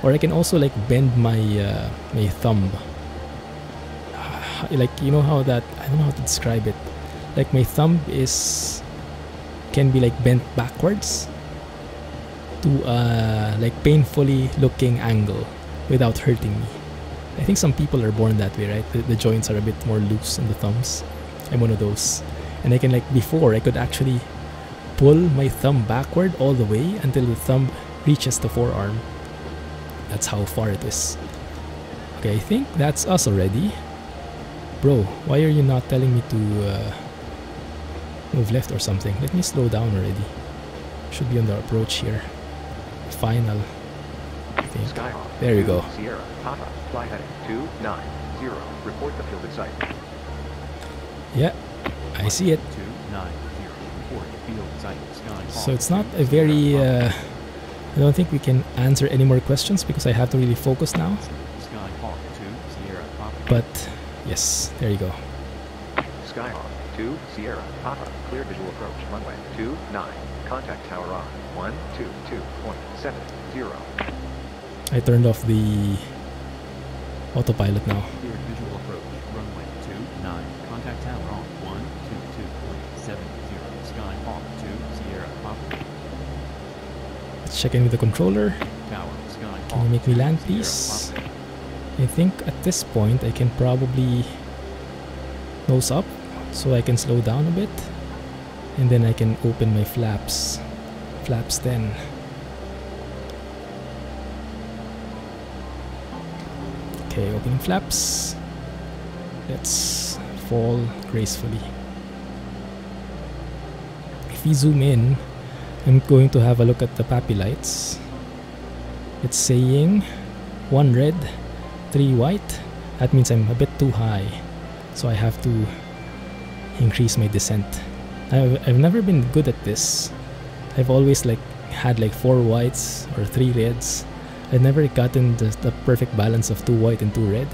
or I can also like bend my uh, my thumb. Like you know how that I don't know how to describe it. Like my thumb is can be like bent backwards to a like painfully looking angle without hurting me. I think some people are born that way, right? The, the joints are a bit more loose in the thumbs. I'm one of those. And I can like before I could actually pull my thumb backward all the way until the thumb reaches the forearm. That's how far it is. Okay, I think that's us already. Bro, why are you not telling me to uh, move left or something? Let me slow down already. Should be on the approach here. Final. Skyhawk. There you go. Sierra, Papa, fly heading 290. Report the fielded site. Yeah, I see it. Two nine zero. Report field site So it's not a very. Uh, I don't think we can answer any more questions because I have to really focus now. Skyhawk two Sierra But yes, there you go. Skyhawk 2, Sierra, Papa, clear visual approach, runway 2 9 contact tower on 122.70. I turned off the autopilot now. Clear visual approach. Runway two nine. Contact tower on one two two point seven zero. Skyhawk two Sierra Papa. Let's check in with the controller. Tower Skyhawk. Can you make me land, please? I think at this point I can probably nose up so I can slow down a bit. And then I can open my flaps flaps 10 okay opening flaps. Let's fall gracefully. If we zoom in I'm going to have a look at the PAPI lights. It's saying one red three white. That means I'm a bit too high so I have to increase my descent. I've, I've never been good at this. I've always like had like four whites or three reds. I've never gotten the, the perfect balance of two white and two red.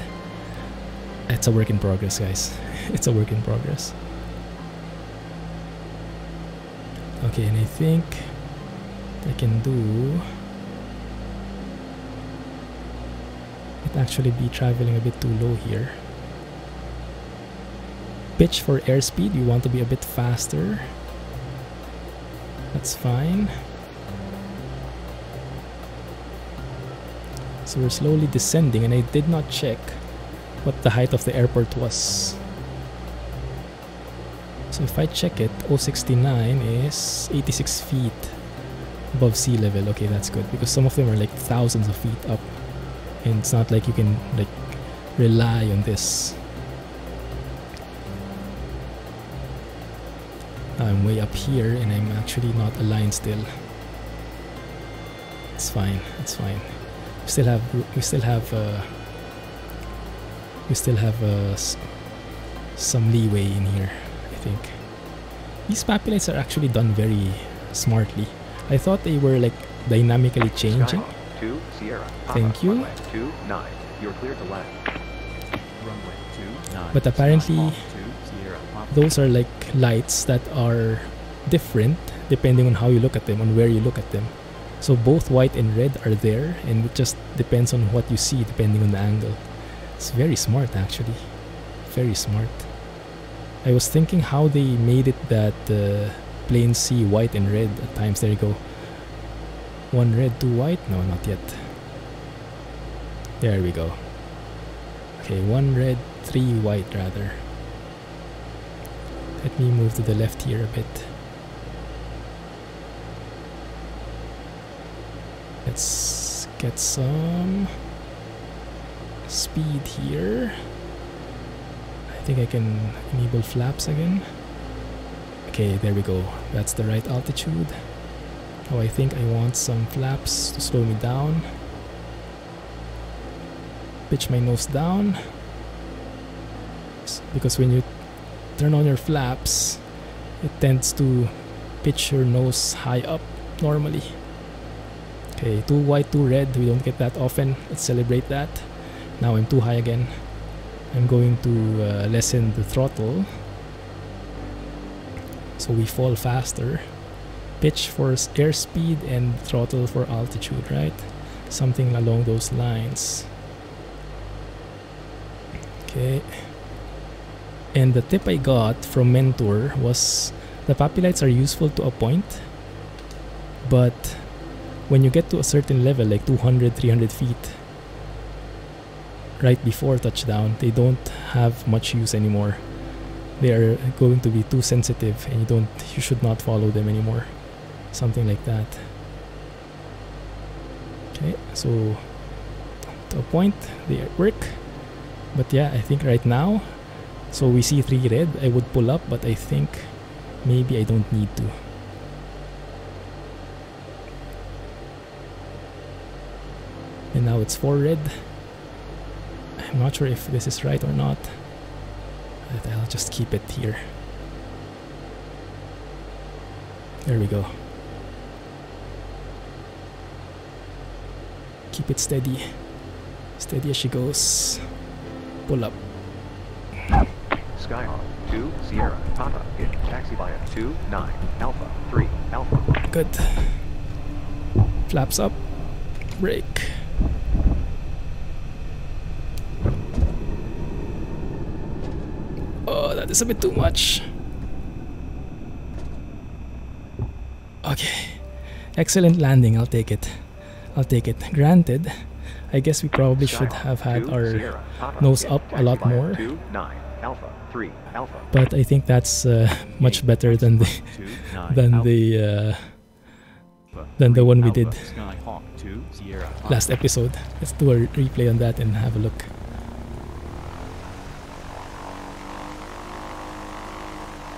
It's a work in progress guys. It's a work in progress. Okay and I think I can do it actually be traveling a bit too low here. Pitch for airspeed. You want to be a bit faster. That's fine. So we're slowly descending and I did not check what the height of the airport was. So if I check it 069 is 86 feet above sea level. Okay that's good because some of them are like thousands of feet up and it's not like you can like rely on this. I'm way up here and I'm actually not aligned still. It's fine it's fine. We still have we still have uh, we still have uh, some leeway in here I think. These PAPI lights are actually done very smartly. I thought they were like dynamically changing 2, Sierra, Thank you. runway 29. You're cleared to land. Runway two nine. But apparently two those are like lights that are different depending on how you look at them on where you look at them so both white and red are there and it just depends on what you see depending on the angle it's very smart actually very smart i was thinking how they made it that uh, planes see white and red at times there you go one red two white no not yet there we go okay one red three white rather let me move to the left here a bit. Let's get some speed here. I think I can enable flaps again. Okay, there we go. That's the right altitude. Oh, I think I want some flaps to slow me down. Pitch my nose down. Because when you turn on your flaps, it tends to pitch your nose high up normally. Okay, two white, two red. We don't get that often. Let's celebrate that. Now I'm too high again. I'm going to uh, lessen the throttle so we fall faster. Pitch for airspeed and throttle for altitude, right? Something along those lines. Okay. And the tip I got from Mentor was the PAPI lights are useful to a point, but when you get to a certain level, like 200, 300 feet, right before touchdown, they don't have much use anymore. They are going to be too sensitive, and you don't, you should not follow them anymore. Something like that. Okay, so to a point they work, but yeah, I think right now, so we see three red. I would pull up, but I think maybe I don't need to. And now it's four red. I'm not sure if this is right or not. But I'll just keep it here. There we go. Keep it steady. Steady as she goes. Pull up. Skyhawk 2 Sierra Papa in taxi via 2 9 Alpha 3 Alpha. Good. Flaps up. Brake. Oh, that is a bit too much. Okay. Excellent landing. I'll take it. I'll take it. Granted, I guess we probably should have had 2 our nose up a lot more. 2 9 Alpha 3 Alpha. but I think that's uh, much better than the than the uh, than the one we did Skyhawk 2, Sierra, last episode. Let's do a replay on that and have a look.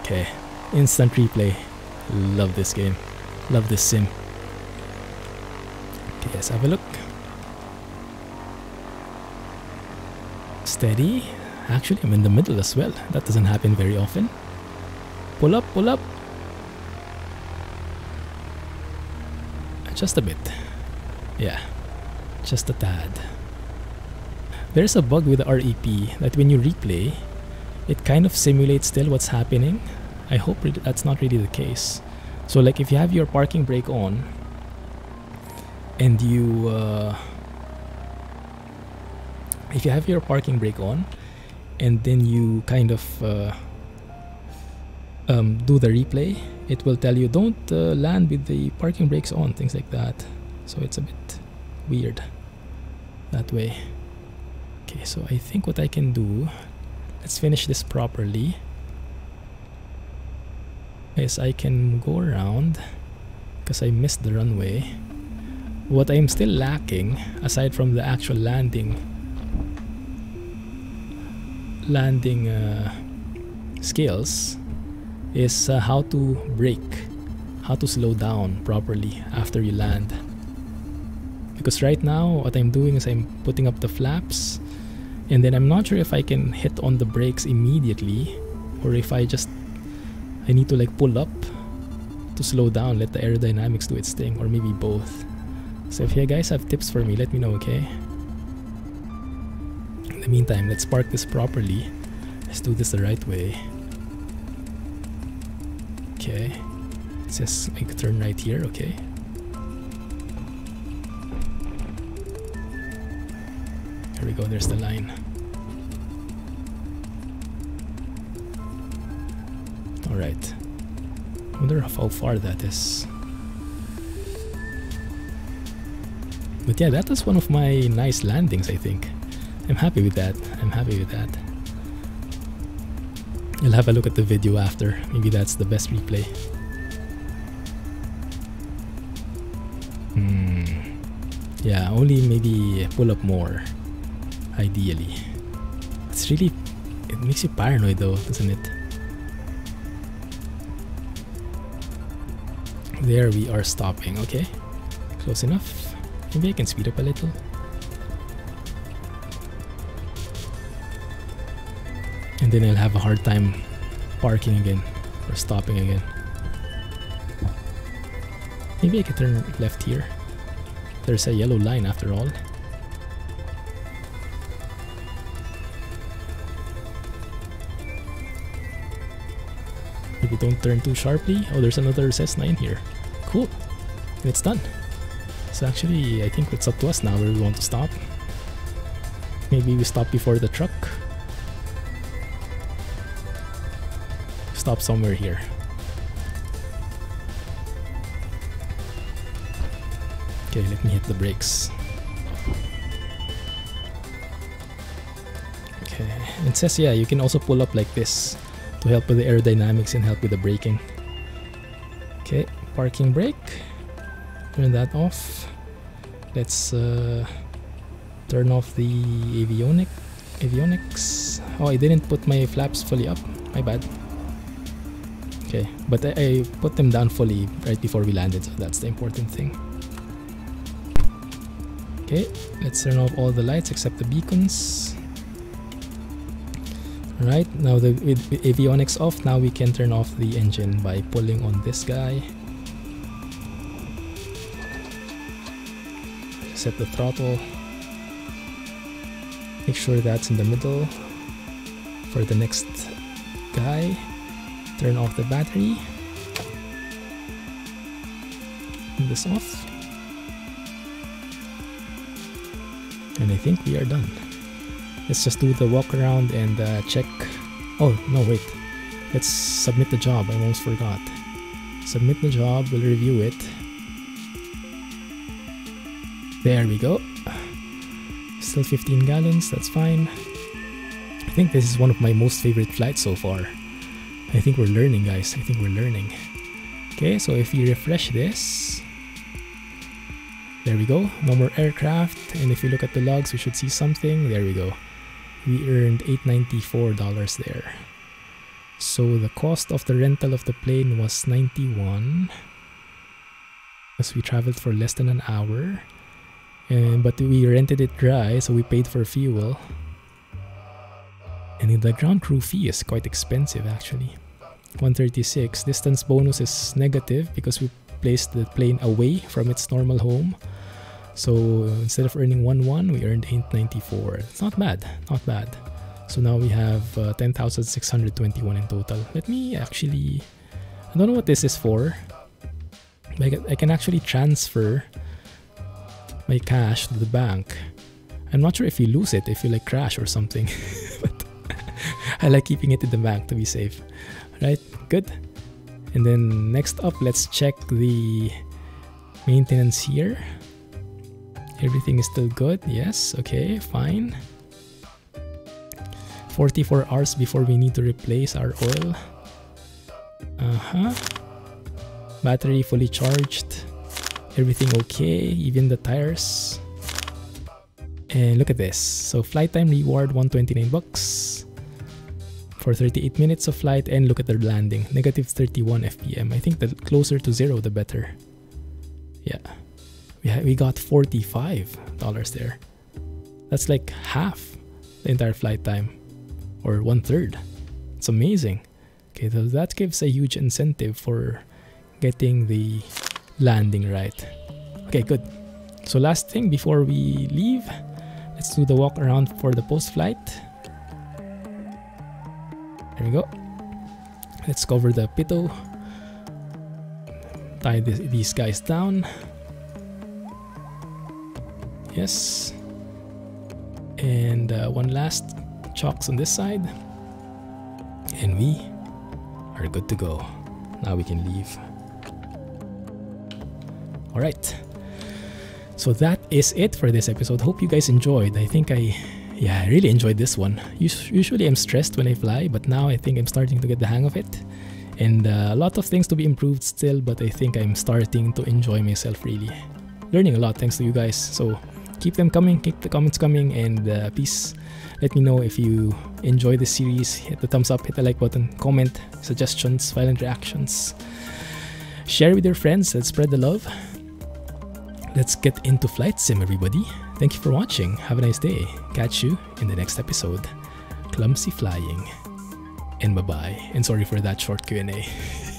Okay, instant replay. Love this game. Love this sim. Let's have a look. Steady. Actually, I'm in the middle as well. That doesn't happen very often. Pull up, pull up. Just a bit. Yeah, just a tad. There's a bug with the REP that when you replay, it kind of simulates still what's happening. I hope that's not really the case. So, like if you have your parking brake on and you. Uh, if you have your parking brake on and then you kind of uh, um, do the replay, it will tell you don't uh, land with the parking brakes on, things like that. So it's a bit weird that way. Okay, so I think what I can do, let's finish this properly. Is I can go around because I missed the runway. What I'm still lacking, aside from the actual landing, landing uh, skills, is uh, how to brake, how to slow down properly after you land. Because right now, what I'm doing is I'm putting up the flaps, and then I'm not sure if I can hit on the brakes immediately, or if I just I need to like pull up to slow down, let the aerodynamics do its thing, or maybe both. So if you guys have tips for me, let me know, okay? In the meantime, let's park this properly. Let's do this the right way. Okay. It says make a turn right here, okay. Here we go, there's the line. Alright. wonder how far that is. But yeah, that was one of my nice landings, I think. I'm happy with that. I'm happy with that. I'll have a look at the video after. Maybe that's the best replay. Hmm. Yeah, only maybe pull up more. Ideally. It's really. It makes you paranoid though, doesn't it? There we are stopping, okay. Close enough. Maybe I can speed up a little. And then I'll have a hard time parking again or stopping again. Maybe I can turn left here. There's a yellow line after all. If Maybe don't turn too sharply. Oh, there's another Cessna here. Cool. And it's done. Actually, I think it's up to us now where we want to stop. Maybe we stop before the truck. Stop somewhere here. Okay, let me hit the brakes. Okay, it says yeah, you can also pull up like this to help with the aerodynamics and help with the braking. Okay, parking brake. Turn that off. Let's uh, turn off the avionic avionics. Oh, I didn't put my flaps fully up. My bad. Okay, but I, I put them down fully right before we landed, so that's the important thing. Okay, let's turn off all the lights except the beacons. Right, now the with avionics off, now we can turn off the engine by pulling on this guy. Set the throttle. Make sure that's in the middle for the next guy. Turn off the battery. Turn this off. And I think we are done. Let's just do the walk around and uh, check. Oh, no, wait. Let's submit the job. I almost forgot. Submit the job, we'll review it. There we go. Still 15 gallons, that's fine. I think this is one of my most favorite flights so far. I think we're learning, guys. I think we're learning. Okay, so if you refresh this, there we go. No more aircraft. And if you look at the logs, we should see something. There we go we earned $894 there. So the cost of the rental of the plane was 91 as we traveled for less than an hour. And but we rented it dry, so we paid for fuel. And the ground crew fee is quite expensive actually. 136. Distance bonus is negative because we placed the plane away from its normal home. So instead of earning 1-1, we earned 894. It's not bad, not bad. So now we have uh, 10,621 in total. Let me actually, I don't know what this is for. I can actually transfer my cash to the bank. I'm not sure if you lose it, if you like crash or something. but I like keeping it in the bank to be safe. Right, good. And then next up, let's check the maintenance here. Everything is still good. Yes, okay, fine. 44 hours before we need to replace our oil. Uh-huh. Battery fully charged. Everything okay, even the tires. And look at this. So flight time reward 129 bucks for 38 minutes of flight and look at the landing. Negative 31 FPM. I think the closer to zero the better. Yeah we, we got $45 there. That's like half the entire flight time or one third. It's amazing. Okay, so that gives a huge incentive for getting the landing right. Okay, good. So last thing before we leave, let's do the walk around for the post-flight. There we go. Let's cover the pitot. Tie this, these guys down. Yes. And uh, one last chocks on this side. And we are good to go. Now we can leave. Alright. So that is it for this episode. Hope you guys enjoyed. I think I yeah, I really enjoyed this one. Usually I'm stressed when I fly, but now I think I'm starting to get the hang of it. And uh, a lot of things to be improved still, but I think I'm starting to enjoy myself really. Learning a lot thanks to you guys. So keep them coming, keep the comments coming, and uh, let me know if you enjoy this series. Hit the thumbs up, hit the like button, comment, suggestions, violent reactions. Share with your friends, let's spread the love. Let's get into flight sim, everybody. Thank you for watching. Have a nice day. Catch you in the next episode. Clumsy flying. And bye-bye. And sorry for that short Q&A.